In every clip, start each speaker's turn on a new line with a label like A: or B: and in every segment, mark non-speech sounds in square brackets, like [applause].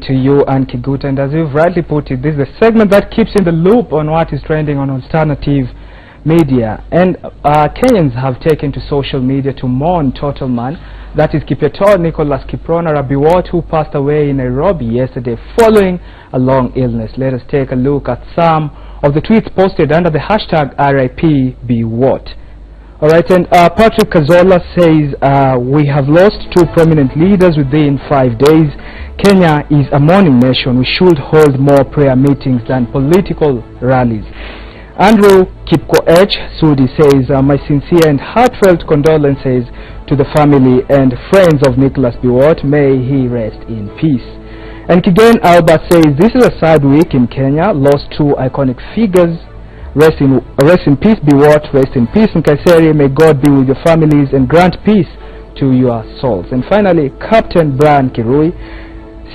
A: to you Anne Kiguta and as you've rightly put it this is a segment that keeps in the loop on what is trending on alternative media. And uh, Kenyans have taken to social media to mourn total man. That is Kipyator Nicholas Kiprono Rabiwot who passed away in Nairobi yesterday following a long illness. Let us take a look at some of the tweets posted under the hashtag RIP Alright, and uh, Patrick Kazola says, uh, we have lost two prominent leaders within five days. Kenya is a mourning nation. We should hold more prayer meetings than political rallies. Andrew Kipkoech Sudi says, uh, my sincere and heartfelt condolences to the family and friends of Nicholas Biwott. May he rest in peace. And Kigen Albert says, this is a sad week in Kenya. Lost two iconic figures Rest in, rest in peace, Biwott? Rest in peace, Nkaissery. May God be with your families and grant peace to your souls. And finally, Captain Brian Kirui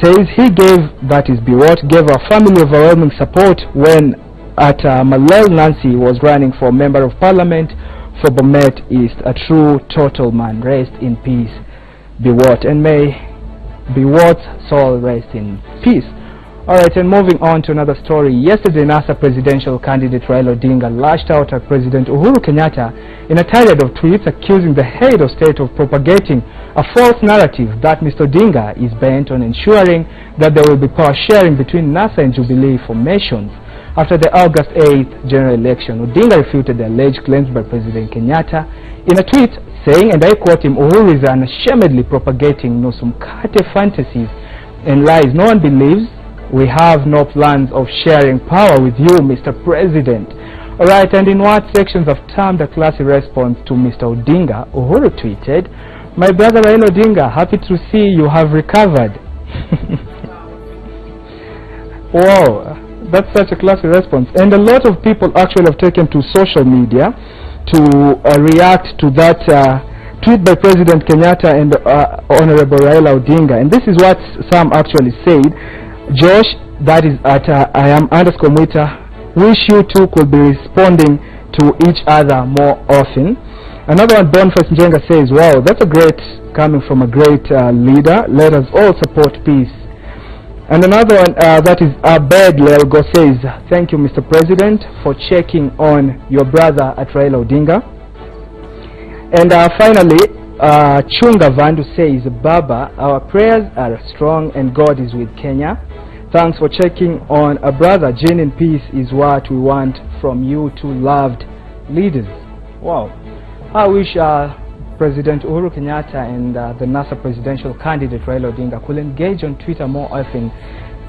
A: says he gave, that is Biwott, gave our family overwhelming support when at uh, Nancy was running for Member of Parliament for Bomet East. A true total man. Rest in peace, Biwott. And may Biwott's soul rest in peace. Alright, and moving on to another story. Yesterday, NASA presidential candidate Raila Odinga lashed out at President Uhuru Kenyatta in a tirade of tweets accusing the head of state of propagating a false narrative that Mr. Odinga is bent on ensuring that there will be power sharing between NASA and Jubilee formations. After the August 8th general election, Odinga refuted the alleged claims by President Kenyatta in a tweet saying, and I quote him, Uhuru is unashamedly propagating Nusumkate fantasies and lies no one believes we have no plans of sharing power with you, Mr. President. Alright, and in what sections of termed the classy response to Mr. Odinga, Uhuru tweeted, My brother Raila Odinga, happy to see you have recovered. [laughs] wow, that's such a classy response. And a lot of people actually have taken to social media to uh, react to that uh, tweet by President Kenyatta and uh, Honorable Raila Odinga. And this is what some actually said. Josh, that is at uh, I am underscore Mwita, wish you two could be responding to each other more often. Another one, Boniface Njenga says, wow, that's a great, coming from a great uh, leader. Let us all support peace. And another one, uh, that is Abed Lelgo says, thank you, Mr. President, for checking on your brother at Raila Odinga. And uh, finally, uh, Chunga Vandu says, Baba, our prayers are strong and God is with Kenya. Thanks for checking on a brother. Jane in peace is what we want from you two loved leaders. Wow. I wish uh, President Uhuru Kenyatta and uh, the NASA presidential candidate Raila Odinga could engage on Twitter more often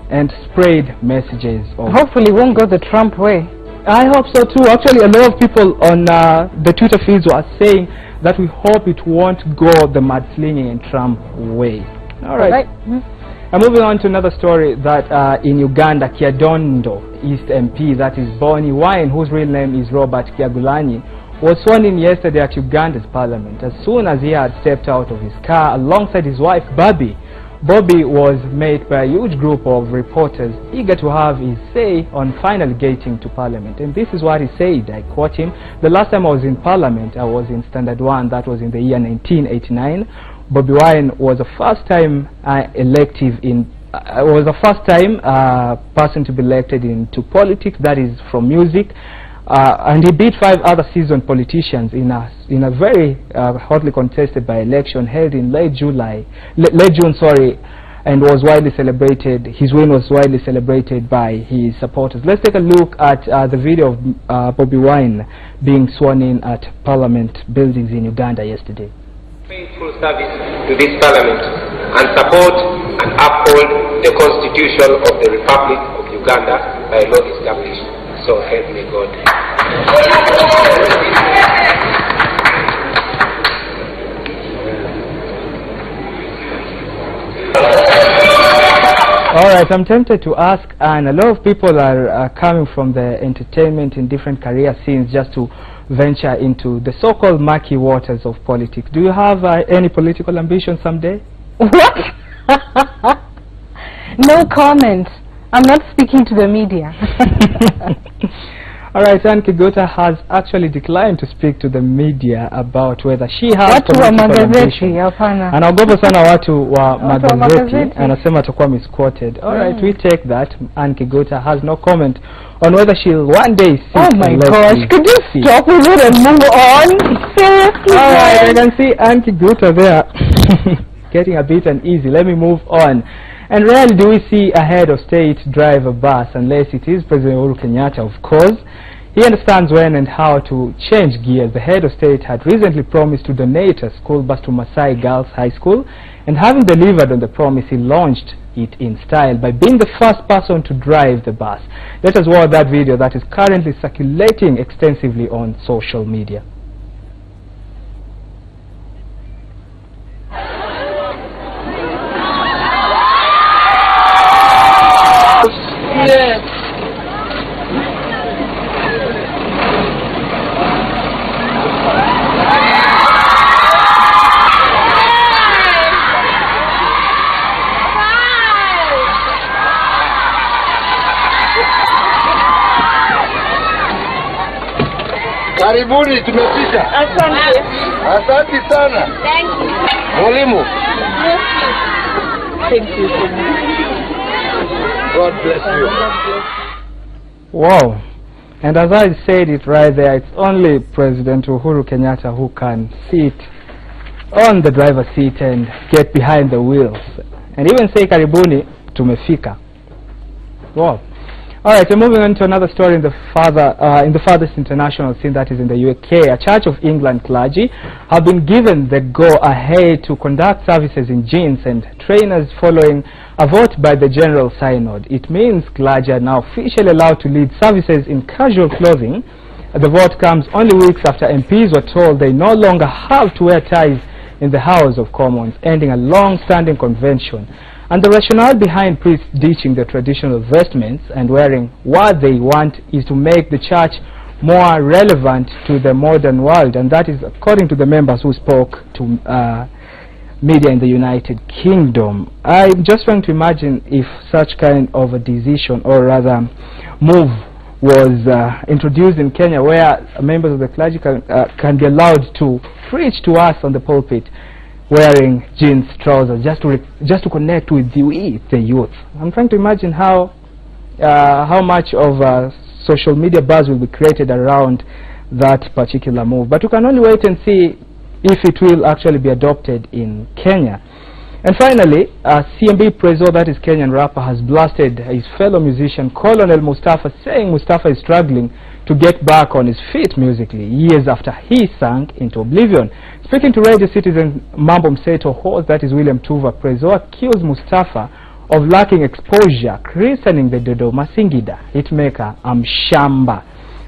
A: and spread messages.
B: Hopefully won't go the Trump way.
A: I hope so too. Actually, a lot of people on uh, the Twitter feeds were saying that we hope it won't go the mudslinging and Trump way. All right. All right. Mm -hmm. And moving on to another story that uh, in Uganda, Kyadondo East MP, that is Bobi Wine, whose real name is Robert Kyagulanyi, was sworn in yesterday at Uganda's parliament. As soon as he had stepped out of his car alongside his wife, Bobby, Bobi was met by a huge group of reporters eager to have his say on finally getting to parliament. And this is what he said, I quote him, the last time I was in parliament, I was in standard 1, that was in the year 1989, Bobi Wine was the first time uh, elective in uh, was the first time uh, person to be elected into politics that is from music. Uh, and he beat five other seasoned politicians in a in a very uh, hotly contested by election held in late July late June sorry and was widely celebrated his win was widely celebrated by his supporters. Let's take a look at uh, the video of Bobi Wine being sworn in at parliament buildings in Uganda yesterday
C: faithful service to this Parliament and support and uphold the Constitution of the Republic of Uganda by law established. So help me God.
A: All right, I'm tempted to ask, and a lot of people are uh, coming from the entertainment in different career scenes just to venture into the so-called murky waters of politics. Do you have uh, any political ambition someday?
B: What? [laughs] no comment. I'm not speaking to the media. [laughs] [laughs]
A: All right, Anne Kiguta has actually declined to speak to the media about whether she has
B: Watu wa magazeti hapana.
A: anaogopa sana watu wa magazeti anasema atakuwa misquoted all right
B: Mm.
A: we take that Anne Kiguta has no comment on whether she'll one day sit
B: Oh my gosh, could you
A: see.
B: stop with it and move on? Seriously,
A: all right I can see Anne Kiguta there [laughs] getting a bit uneasy let me move on and rarely do we see a head of state drive a bus unless it is President Uhuru Kenyatta of course he understands when and how to change gears. The head of state had recently promised to donate a school bus to Masai Girls High School, and having delivered on the promise, he launched it in style by being the first person to drive the bus. Let us watch that video that is currently circulating extensively on social media.
D: Karibuni, tumefika.
E: Asante.
D: Asante sana
E: Thank you.
D: mwalimu.
E: Thank you so much.
D: God bless you.
A: Wow. And as I said it right there, it's only President Uhuru Kenyatta who can sit on the driver's seat and get behind the wheels. And even say karibuni, tumefika. Wow. All right, so moving on to another story in the father, uh, in the farthest international scene that is in the UK. A Church of England clergy have been given the go-ahead to conduct services in jeans and trainers following a vote by the General Synod. It means clergy are now officially allowed to lead services in casual clothing. The vote comes only weeks after MPs were told they no longer have to wear ties in the House of Commons, ending a long-standing convention. And the rationale behind priests ditching the traditional vestments and wearing what they want is to make the church more relevant to the modern world. And that is according to the members who spoke to uh, media in the United Kingdom. I'm just trying to imagine if such kind of a decision or rather move was uh, introduced in Kenya where members of the clergy can, uh, can be allowed to preach to us on the pulpit wearing jeans trousers just to just to connect with the, the youth. I'm trying to imagine how uh, how much of uh, social media buzz will be created around that particular move. But we can only wait and see if it will actually be adopted in Kenya. And finally, uh, CMB Prezzo, that is Kenyan rapper, has blasted his fellow musician Colonel Mustafa, saying Mustafa is struggling to get back on his feet musically years after he sank into oblivion. Speaking to Radio Citizen Mambo Mseto host, that is William Tuva, Prezzo accused Mustafa of lacking exposure, christening the Dodoma Singida hitmaker Amshamba.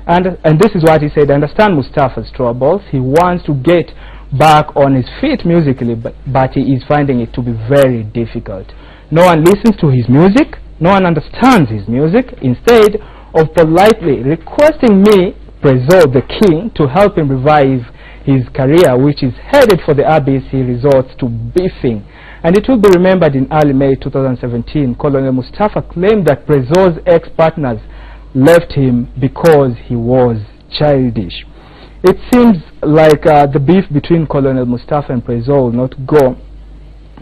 A: And, and this is what he said, understand Mustafa's troubles. He wants to get back on his feet musically, but, but he is finding it to be very difficult. No one listens to his music, no one understands his music. Instead of politely requesting me, Prezzo the King, to help him revive his career, which is headed for the abyss, he resorts to beefing. And it will be remembered in early May 2017, Colonel Mustafa claimed that Prezzo's ex-partners left him because he was childish. It seems like uh, the beef between Colonel Mustafa and Prezzo will not go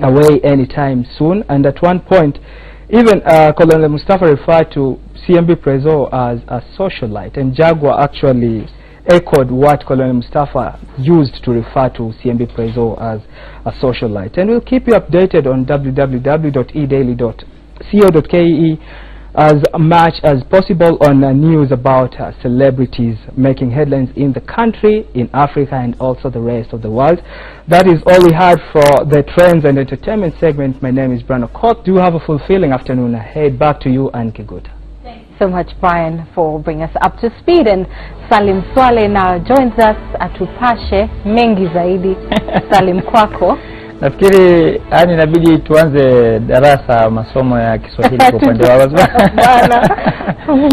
A: away anytime soon. And at one point, even uh, Colonel Mustafa referred to CMB Prezzo as a socialite, and Jaguar actually echoed what Colonel Mustafa used to refer to CMB Prezzo as a socialite. And we'll keep you updated on www.edaily.co.ke as much as possible on uh, news about uh, celebrities making headlines in the country, in Africa, and also the rest of the world. That is all we had for the trends and entertainment segment. My name is Brano Koch. Do you have a fulfilling afternoon ahead. Back to you, Anne Kiguta.
B: so much Brian for bringing us up to speed and Salim Swaleh now joins us atupashe mengi zaidi [laughs] Salim kwako
F: Nafikiri yani inabidi tuanze darasa masomo ya Kiswahili kwa upande wa
B: wazazi.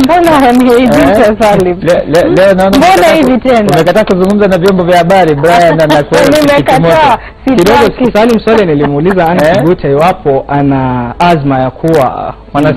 B: mbona waniaibisha Salim
F: Le- le- Leo naona
B: Mbona hivi tena?
F: Umekataa kuzungumza na vyombo vya habari Brian na [laughs] kweli
B: nimekataa.
A: Kidogo Salim swali nilimuuliza Anne
F: Kibuta
A: Kiguta iwapo ana azma ya kuwa mwana